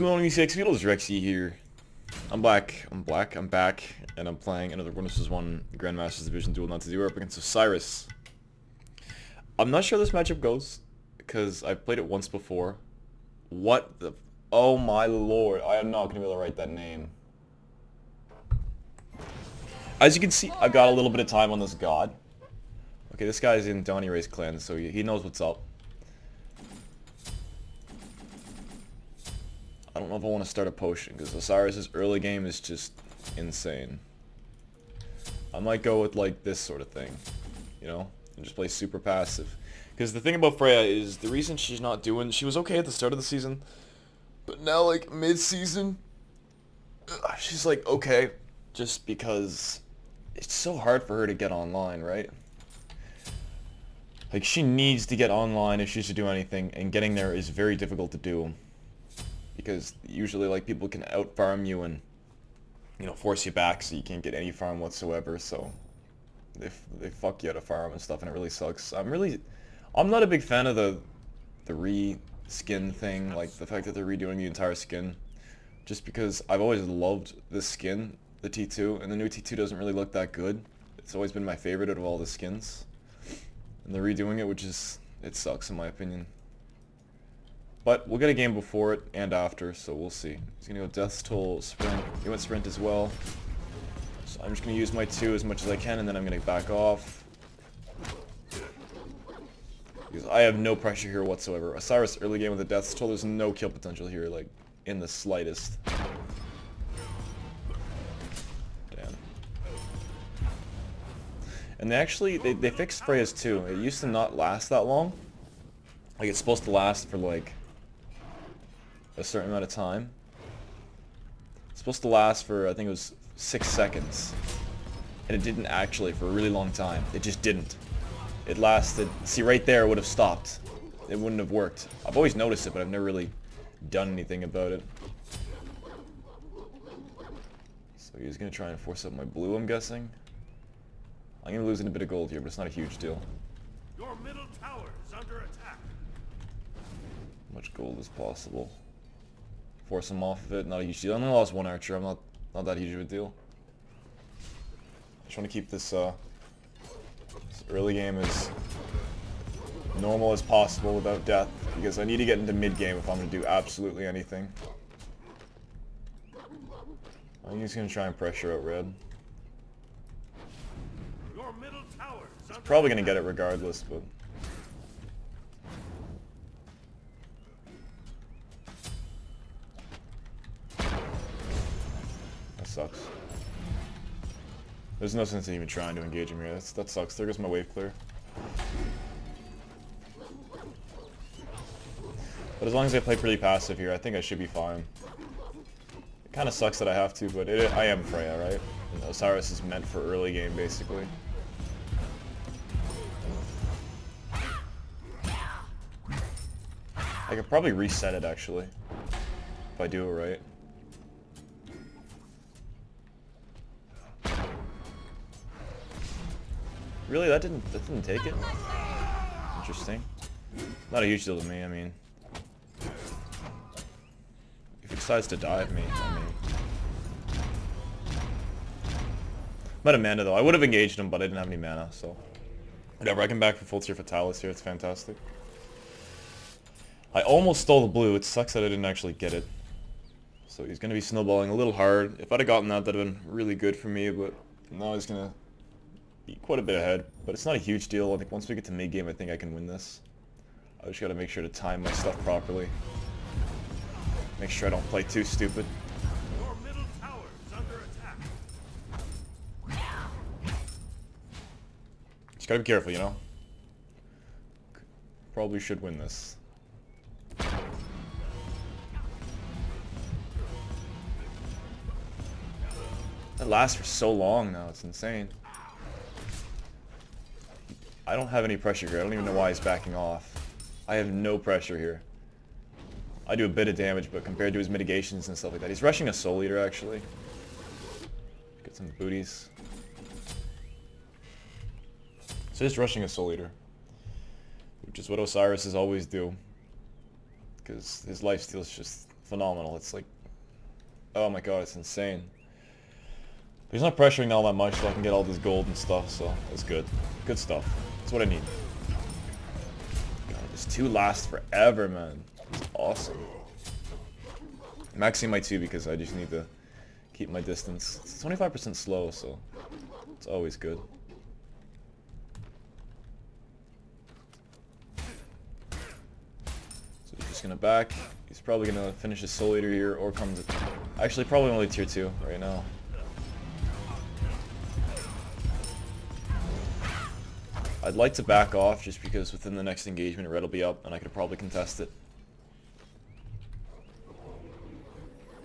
going on, ECX Beatles? Rexsi here. I'm black. I'm black. I'm back, and I'm playing another one versus one Grandmasters Division duel not to zero up against Osiris. I'm not sure this matchup goes because I've played it once before. What the? Oh my lord! I am not gonna be able to write that name. As you can see, I've got a little bit of time on this god. Okay, this guy's in Donny Ray's clan, so he knows what's up. I don't know if I want to start a potion, because Osiris' early game is just insane. I might go with, like, this sort of thing, you know? And just play super passive. Because the thing about Freya is, the reason she's not doing... She was okay at the start of the season, but now, like, mid-season, she's, like, okay, just because it's so hard for her to get online, right? Like, she needs to get online if she's to do anything, and getting there is very difficult to do. Because usually, like, people can out-farm you and, you know, force you back so you can't get any farm whatsoever, so they, they fuck you out of farm and stuff, and it really sucks. I'm really... I'm not a big fan of the, the re-skin thing, like, the fact that they're redoing the entire skin. Just because I've always loved this skin, the T2, and the new T2 doesn't really look that good. It's always been my favorite out of all the skins. And they're redoing it, which is, it sucks in my opinion. But we'll get a game before it and after, so we'll see. He's going to go Death's Toll, Sprint. He went Sprint as well. So I'm just going to use my 2 as much as I can, and then I'm going to back off. Because I have no pressure here whatsoever. Osiris early game with a Death's Toll, there's no kill potential here, like, in the slightest. Damn. And they actually, they, they fixed Freya's too. It used to not last that long. Like it's supposed to last for like a certain amount of time. It's supposed to last for, I think it was six seconds. And it didn't actually for a really long time. It just didn't. It lasted, see right there would have stopped. It wouldn't have worked. I've always noticed it, but I've never really done anything about it. So he's going to try and force up my blue, I'm guessing. I'm gonna lose a bit of gold here, but it's not a huge deal. Your middle tower is under attack. Much gold as possible. Force him off of it, not a huge deal. I only lost one archer, I'm not not that huge of a deal. I just want to keep this uh this early game as normal as possible without death, because I need to get into mid game if I'm gonna do absolutely anything. I think he's gonna try and pressure out red. He's probably going to get it regardless, but... sucks. There's no sense in even trying to engage him here. That's, that sucks. There goes my wave clear. But as long as I play pretty passive here, I think I should be fine. It kind of sucks that I have to, but it, I am Freya, right? And Osiris is meant for early game, basically. I could probably reset it actually, if I do it right. Really, that didn't that didn't take it. Interesting. Not a huge deal to me. I mean, if he decides to die me, I mean, I'm mana though. I would have engaged him, but I didn't have any mana, so whatever. I can back for full tier Fatalis here. It's fantastic. I almost stole the blue. It sucks that I didn't actually get it. So he's going to be snowballing a little hard. If I'd have gotten that, that would have been really good for me, but now he's going to quite a bit ahead. But it's not a huge deal. I think once we get to mid-game, I think I can win this. I just got to make sure to time my stuff properly. Make sure I don't play too stupid. Just gotta be careful, you know? Probably should win this. That lasts for so long now, it's insane. I don't have any pressure here. I don't even know why he's backing off. I have no pressure here. I do a bit of damage, but compared to his mitigations and stuff like that. He's rushing a Soul Eater, actually. Get some booties. So he's rushing a Soul Eater. Which is what Osiris is always do. Because his lifesteal is just phenomenal. It's like, oh my god, it's insane. He's not pressuring all that much so I can get all this gold and stuff, so that's good. Good stuff. That's what I need. God, this two lasts forever, man. It's awesome. I'm maxing my two because I just need to keep my distance. It's 25% slow, so it's always good. So he's just gonna back. He's probably gonna finish his Soul Eater here, or come comes... Actually, probably only tier 2 right now. I'd like to back off just because within the next engagement red will be up and I could probably contest it.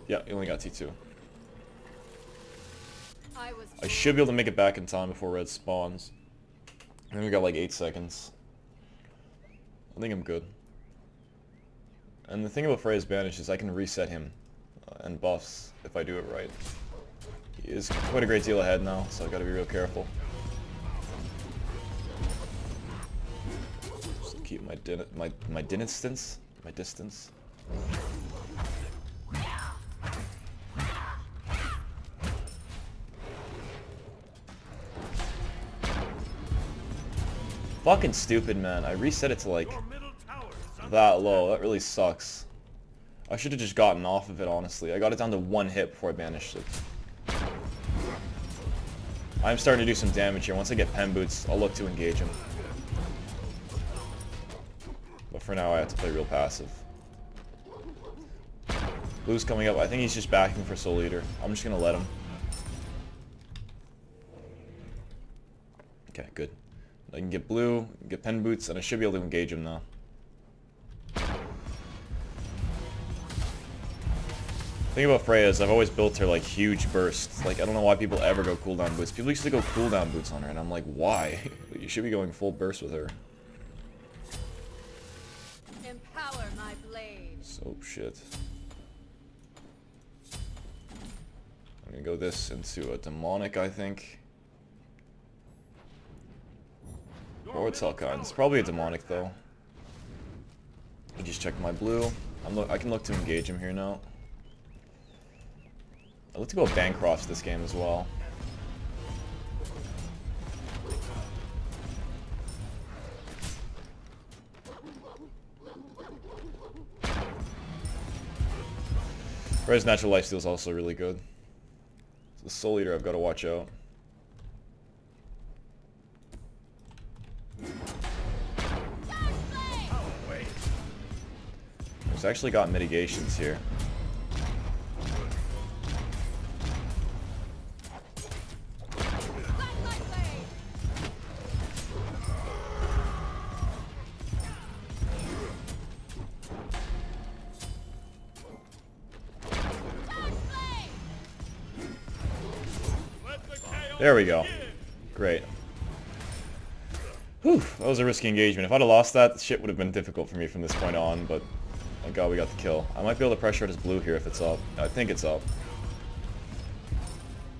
Yeah, he only got T2. I, I should be able to make it back in time before red spawns. And we got like 8 seconds. I think I'm good. And the thing about Freya's Banish is I can reset him uh, and buffs if I do it right. He is quite a great deal ahead now, so i got to be real careful. Keep my din my my distance, my distance. Fucking stupid, man. I reset it to like that low. That really sucks. I should have just gotten off of it, honestly. I got it down to one hit before I banished it. I'm starting to do some damage here. Once I get pen boots, I'll look to engage him for now I have to play real passive. Blue's coming up. I think he's just backing for Soul Eater. I'm just going to let him. Okay, good. I can get blue, get pen boots, and I should be able to engage him now. thing about Freya is I've always built her like huge bursts. Like I don't know why people ever go cooldown boots. People used to go cooldown boots on her, and I'm like, why? you should be going full burst with her. Oh shit. I'm gonna go this into a demonic, I think. Or it's Hellkind. It's probably a demonic though. I just check my blue. I'm look I can look to engage him here now. I look to go Bancroft this game as well. Res Natural Lifesteal is also really good. The Soul Eater I've got to watch out. There's actually got mitigations here. There we go. Great. Whew, that was a risky engagement. If I'd have lost that, shit would have been difficult for me from this point on, but thank god we got the kill. I might be able to pressure his blue here if it's up. I think it's up.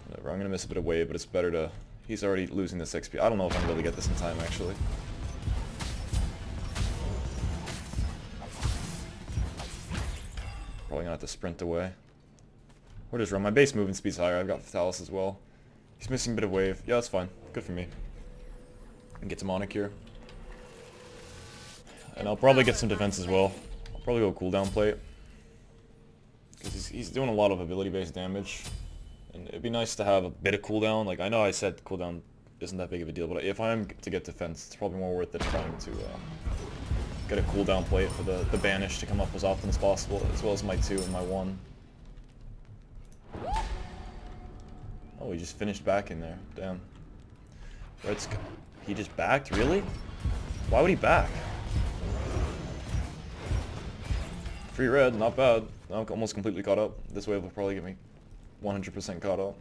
Whatever, I'm gonna miss a bit of wave, but it's better to... He's already losing this XP. I don't know if I'm gonna be able to get this in time, actually. Probably gonna have to sprint away. Or just run. My base movement speed's higher. I've got Fatalis as well. He's missing a bit of wave. Yeah, that's fine. Good for me. And get Demonic here. And I'll probably get some defense as well. I'll probably go cooldown plate. Because he's, he's doing a lot of ability-based damage. And it'd be nice to have a bit of cooldown. Like, I know I said cooldown isn't that big of a deal, but if I am to get defense, it's probably more worth it trying to uh, get a cooldown plate for the, the banish to come up as often as possible, as well as my 2 and my 1. Oh, he just finished back in there. Damn. Red's... He just backed? Really? Why would he back? Free red, not bad. I'm almost completely caught up. This wave will probably get me 100% caught up.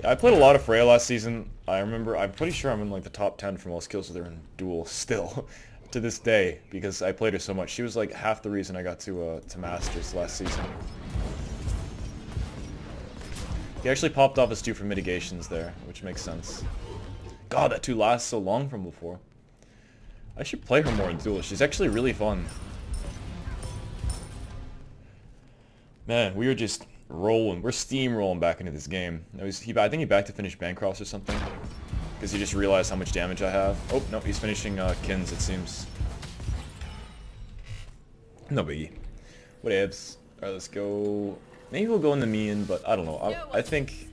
Yeah, I played a lot of Freya last season. I remember, I'm pretty sure I'm in like the top 10 for most kills with her in duel still to this day because I played her so much. She was like half the reason I got to uh, to Masters last season. He actually popped off his two for mitigations there, which makes sense. God, that two lasts so long from before. I should play her more in duel. She's actually really fun. Man, we were just rolling. We're steamrolling back into this game. Was, he, I think he back to finish Bancroft or something. Because he just realized how much damage I have. Oh, no, he's finishing uh, Qin's, it seems. No biggie. What abs? Alright, let's go... Maybe we'll go in the mean, but I don't know. I, I think...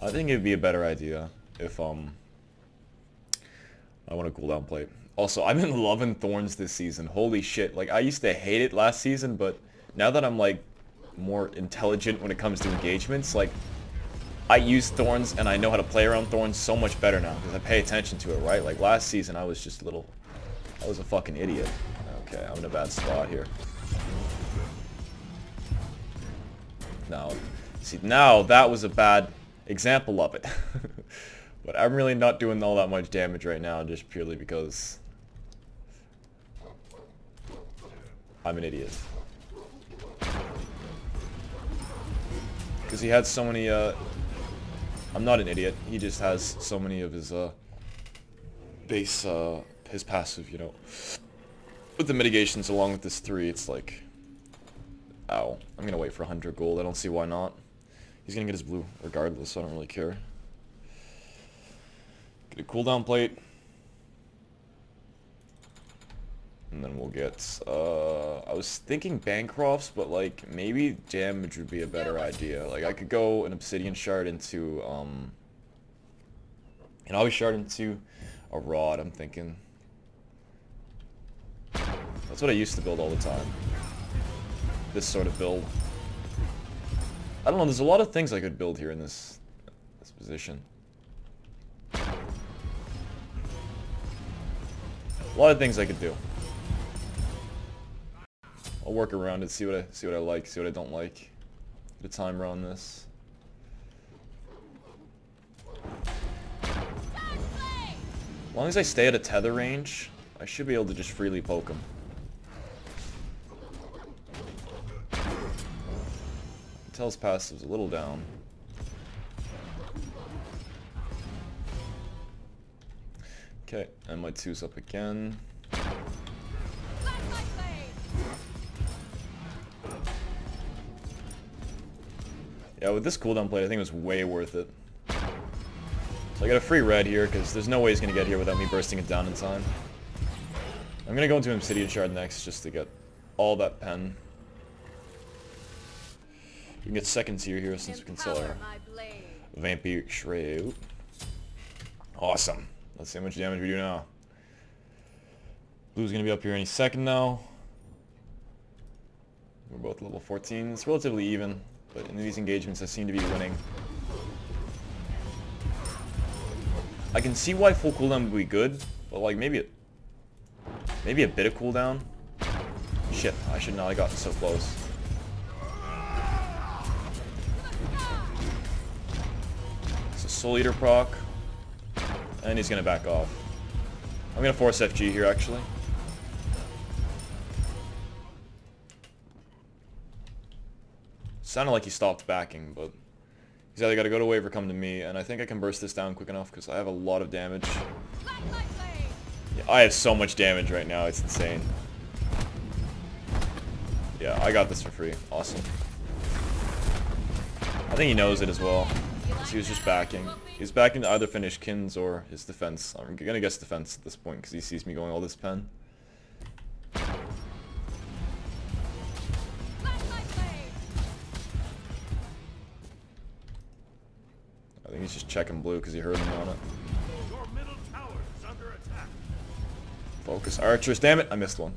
I think it'd be a better idea if, um... I want a cooldown plate. Also, I've been loving Thorns this season. Holy shit. Like, I used to hate it last season, but now that I'm, like, more intelligent when it comes to engagements, like, I use Thorns and I know how to play around Thorns so much better now because I pay attention to it, right? Like, last season, I was just a little... I was a fucking idiot. Okay, I'm in a bad spot here. Now, see, now that was a bad example of it. but I'm really not doing all that much damage right now just purely because I'm an idiot. Because he had so many, uh... I'm not an idiot. He just has so many of his, uh... Base, uh... His passive, you know. With the mitigations along with this 3, it's like... Ow. I'm gonna wait for 100 gold. I don't see why not. He's gonna get his blue regardless, so I don't really care. Get a cooldown plate. And then we'll get, uh, I was thinking Bancrofts, but like, maybe damage would be a better idea. Like, I could go an Obsidian Shard into, um, and always shard into a Rod, I'm thinking. That's what I used to build all the time. This sort of build. I don't know, there's a lot of things I could build here in this, this position. A lot of things I could do. I'll work around it, see what I see what I like, see what I don't like. The timer on this. As long as I stay at a tether range, I should be able to just freely poke him. Tells passive's a little down. Okay, and my two's up again. Yeah, with this cooldown plate, I think it was way worth it. So I got a free red here, because there's no way he's going to get here without me bursting it down in time. I'm going to go into Obsidian Shard next, just to get all that pen. We can get second tier here since we can sell our Vampire Shroud. Awesome. Let's see how much damage we do now. Blue's gonna be up here any second now. We're both level 14. It's relatively even, but in these engagements I seem to be winning. I can see why full cooldown would be good, but like maybe maybe a bit of cooldown. Shit, I should not have gotten so close. It's a Soul Eater proc. And he's gonna back off. I'm gonna force FG here actually. Sounded like he stopped backing, but he's either gotta go to wave or come to me, and I think I can burst this down quick enough because I have a lot of damage. Yeah, I have so much damage right now, it's insane. Yeah, I got this for free. Awesome. I think he knows it as well. He was just backing. He's backing to either finish Qin's or his defense. I'm gonna guess defense at this point because he sees me going all this pen. Checking blue because he heard me on it. Focus archers. Damn it, I missed one.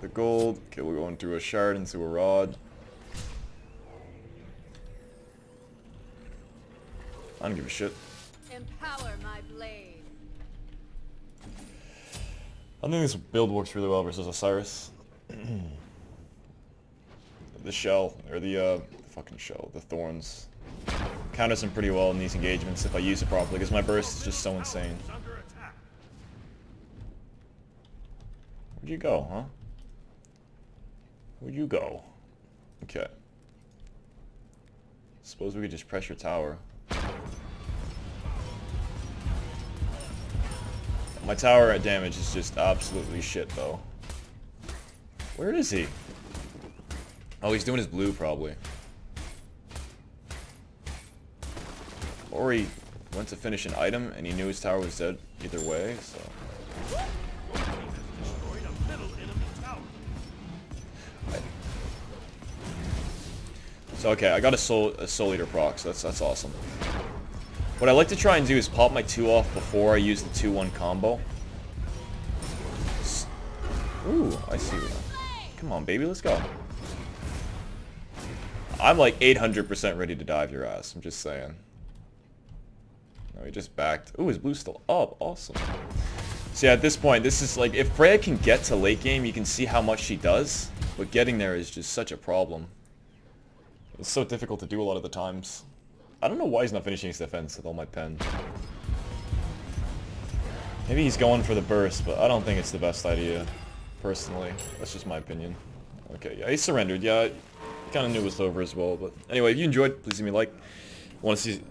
The gold. Okay, we're going through a shard into a rod. I don't give a shit. Empower my blade. I think this build works really well versus Osiris. the shell, or the, uh, the fucking shell, the thorns. Counters him pretty well in these engagements if I use it properly, because my burst is just so insane. Where'd you go, huh? Where'd you go? Okay. Suppose we could just pressure tower. My tower at damage is just absolutely shit, though. Where is he? Oh, he's doing his blue, probably. Or he went to finish an item, and he knew his tower was dead either way, so... So okay, I got a soul a soul eater proc, so that's that's awesome. What I like to try and do is pop my two off before I use the two one combo. Ooh, I see. Come on, baby, let's go. I'm like 800% ready to dive your ass. I'm just saying. He just backed. Ooh, his blue's still up. Awesome. So yeah, at this point, this is like, if Freya can get to late game, you can see how much she does. But getting there is just such a problem. It's so difficult to do a lot of the times. I don't know why he's not finishing his defense with all my pen. Maybe he's going for the burst, but I don't think it's the best idea, personally. That's just my opinion. Okay, yeah, he surrendered. Yeah, kind of knew it was over as well. But anyway, if you enjoyed, please leave me a like. Want to see,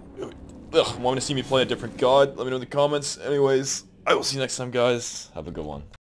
ugh, want to see me play a different god? Let me know in the comments. Anyways, I will see you next time, guys. Have a good one.